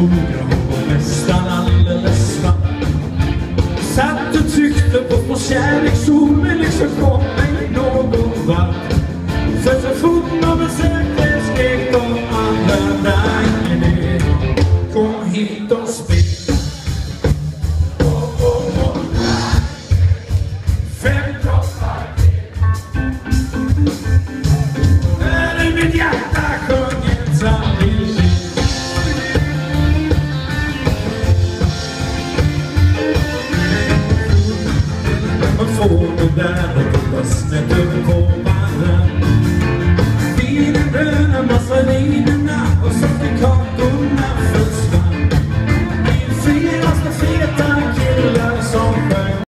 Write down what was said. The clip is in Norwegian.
Storbrommestarna, lille västarna Satt och tryckte på små kärlekshorn men liksom kom ej någon vart För så fort de besökte skrek de andra rangen Kom hit och spel Och där det kommer snett över kåpan